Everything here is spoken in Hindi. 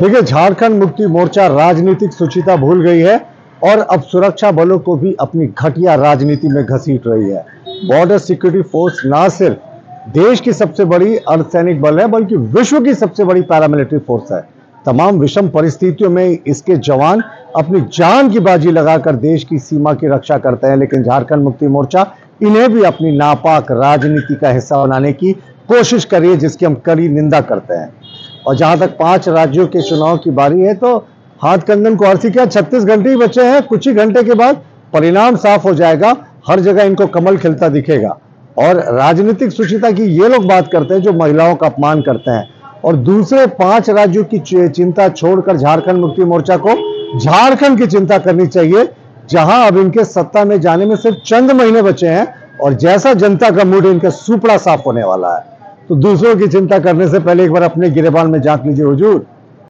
देखिए, झारखंड मुक्ति मोर्चा राजनीतिक सुचिता भूल गई है और अब सुरक्षा बलों को भी अपनी घटिया राजनीति में घसीट रही है। बॉर्डर सिक्योरिटी फोर्स ना सिर्फ़ देश की सबसे बड़ी अर्धसैनिक बल है, बल्कि विश्व की सबसे बड़ी पैरामिलिट्री फोर्स है। तमाम विषम परिस्थितियों में इसके जवान अपनी जान की बाजी लगाकर देश की सीमा की रक्षा करते हैं, लेकिन झारखंड मुक्ति मोर्चा इन्हें भी अपनी नापाक राजनीति का हिस्सा बनाने की कोशिश कर रही है, जिसकी हम कड़ी निंदा करते हैं। और जहाँ तक पाँच राज्यों के चुनाव की बारी है तो हाथ कंगन को अर्थ क्या, छत्तीस घंटे ही बचे हैं, कुछ ही घंटे के बाद परिणाम साफ़ हो जाएगा, हर जगह इनको कमल खिलता दिखेगा। और राजनीतिक सुचिता की ये लोग बात करते हैं, जो महिलाओं का अपमान करते हैं। और दूसरे पाँच राज्यों की चिंता छोड़कर झारखंड मुक्ति मोर्चा को झारखंड की चिंता करनी चाहिए, जहाँ अब इनके सत्ता में जाने में सिर्फ़ चंद महीने बचे हैं, और जैसा जनता का मूड इनका सुपड़ा साफ़ होने वाला है। तो दूसरों की चिंता करने से पहले एक बार अपने गिरेबान में झाँक लीजिए, हुजूर।